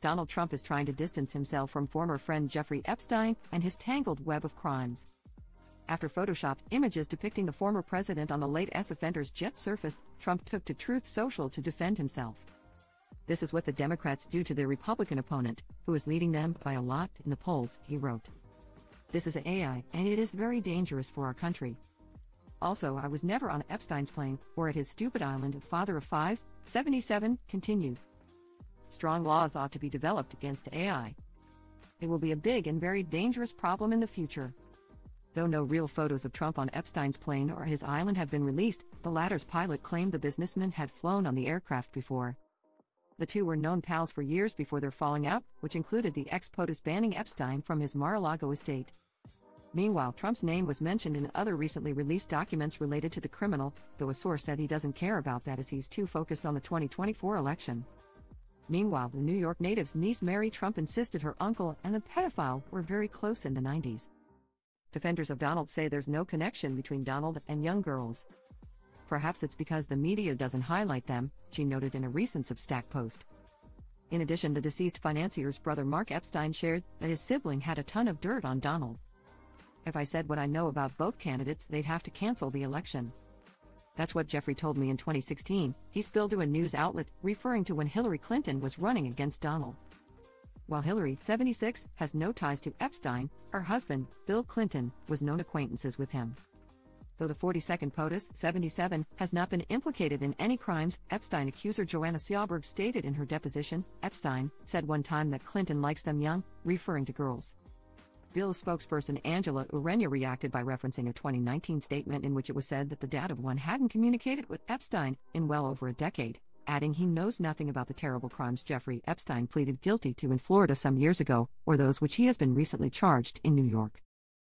Donald Trump is trying to distance himself from former friend Jeffrey Epstein and his tangled web of crimes. After photoshopped images depicting the former president on the late S offender's jet surfaced, Trump took to Truth Social to defend himself. This is what the Democrats do to their Republican opponent, who is leading them by a lot in the polls, he wrote. This is AI, and it is very dangerous for our country. Also, I was never on Epstein's plane or at his stupid island, father of five, 77, continued. Strong laws ought to be developed against AI. It will be a big and very dangerous problem in the future. Though no real photos of Trump on Epstein's plane or his island have been released, the latter's pilot claimed the businessman had flown on the aircraft before. The two were known pals for years before their falling out, which included the ex POTUS banning Epstein from his Mar a Lago estate. Meanwhile, Trump's name was mentioned in other recently released documents related to the criminal, though a source said he doesn't care about that as he's too focused on the 2024 election. Meanwhile, the New York native's niece Mary Trump insisted her uncle and the pedophile were very close in the 90s. Defenders of Donald say there's no connection between Donald and young girls. Perhaps it's because the media doesn't highlight them, she noted in a recent Substack post. In addition, the deceased financier's brother Mark Epstein shared that his sibling had a ton of dirt on Donald. If I said what I know about both candidates, they'd have to cancel the election. That's what Jeffrey told me in 2016, he spilled to a news outlet, referring to when Hillary Clinton was running against Donald. While Hillary, 76, has no ties to Epstein, her husband, Bill Clinton, was known acquaintances with him. Though the 42nd POTUS, 77, has not been implicated in any crimes, Epstein accuser Joanna Sjoberg stated in her deposition Epstein said one time that Clinton likes them young, referring to girls. Bill's spokesperson Angela Urena reacted by referencing a 2019 statement in which it was said that the dad of one hadn't communicated with Epstein in well over a decade, adding he knows nothing about the terrible crimes Jeffrey Epstein pleaded guilty to in Florida some years ago, or those which he has been recently charged in New York.